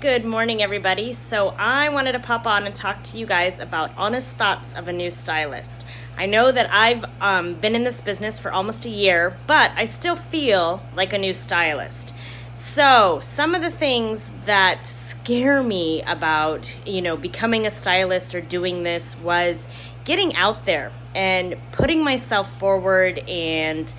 Good morning, everybody. So, I wanted to pop on and talk to you guys about honest thoughts of a new stylist. I know that I've um, been in this business for almost a year, but I still feel like a new stylist. So, some of the things that scare me about, you know, becoming a stylist or doing this was getting out there and putting myself forward and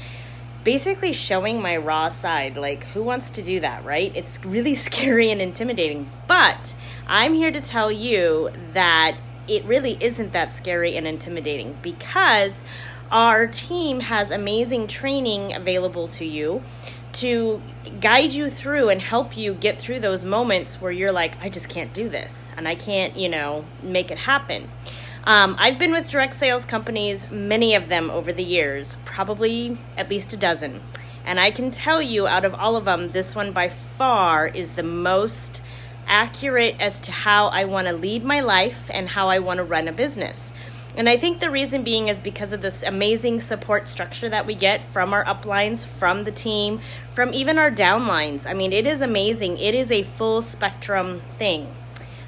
basically showing my raw side. Like, who wants to do that, right? It's really scary and intimidating. But I'm here to tell you that it really isn't that scary and intimidating because our team has amazing training available to you to guide you through and help you get through those moments where you're like, I just can't do this and I can't, you know, make it happen. Um, I've been with direct sales companies, many of them over the years, probably at least a dozen. And I can tell you, out of all of them, this one by far is the most accurate as to how I want to lead my life and how I want to run a business. And I think the reason being is because of this amazing support structure that we get from our uplines, from the team, from even our downlines. I mean, it is amazing. It is a full spectrum thing.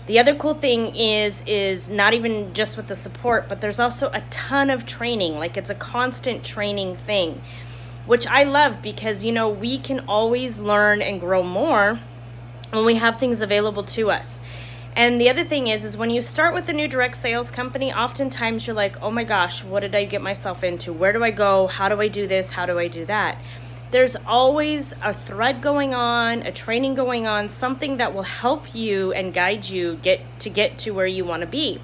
The other cool thing is is not even just with the support, but there's also a ton of training. Like it's a constant training thing, which I love because you know, we can always learn and grow more when we have things available to us. And the other thing is is when you start with a new direct sales company, oftentimes you're like, "Oh my gosh, what did I get myself into? Where do I go? How do I do this? How do I do that?" There's always a thread going on, a training going on, something that will help you and guide you get to get to where you want to be.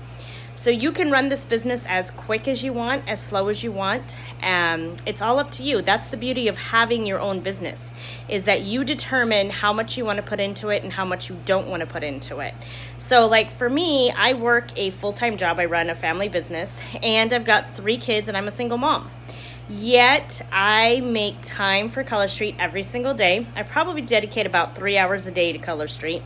So you can run this business as quick as you want, as slow as you want. Um, it's all up to you. That's the beauty of having your own business, is that you determine how much you want to put into it and how much you don't want to put into it. So, like for me, I work a full time job. I run a family business, and I've got three kids, and I'm a single mom. Yet I make time for Color Street every single day. I probably dedicate about three hours a day to Color Street.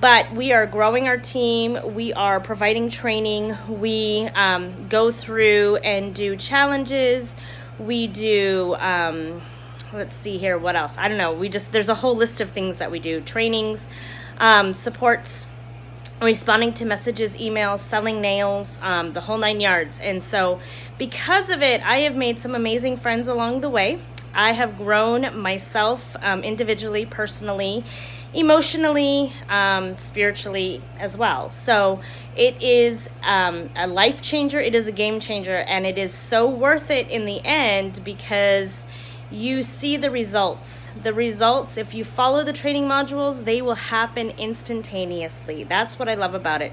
But we are growing our team. We are providing training. We um, go through and do challenges. We do, um, let's see here, what else? I don't know. We just, there's a whole list of things that we do trainings, um, supports responding to messages, emails, selling nails, um, the whole nine yards. And so, because of it, I have made some amazing friends along the way. I have grown myself um, individually, personally, emotionally, um, spiritually as well. So it is um, a life changer, it is a game changer, and it is so worth it in the end because you see the results. The results, if you follow the training modules, they will happen instantaneously. That's what I love about it.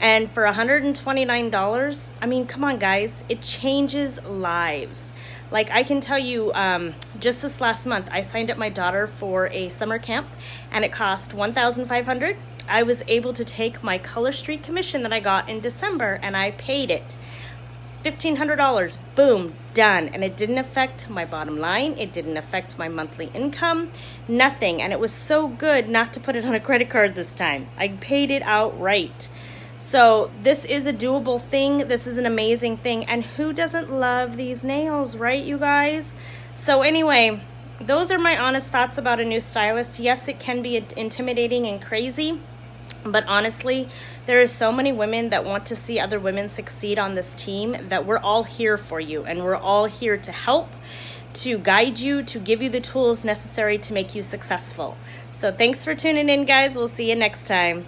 And for $129, I mean, come on, guys, it changes lives. Like, I can tell you, um, just this last month, I signed up my daughter for a summer camp, and it cost 1500 I was able to take my Color Street commission that I got in December, and I paid it. $1,500, boom, done. And it didn't affect my bottom line. It didn't affect my monthly income, nothing. And it was so good not to put it on a credit card this time. I paid it outright. So this is a doable thing. This is an amazing thing. And who doesn't love these nails, right, you guys? So anyway, those are my honest thoughts about a new stylist. Yes, it can be intimidating and crazy. But honestly, there are so many women that want to see other women succeed on this team that we're all here for you and we're all here to help, to guide you, to give you the tools necessary to make you successful. So thanks for tuning in, guys. We'll see you next time.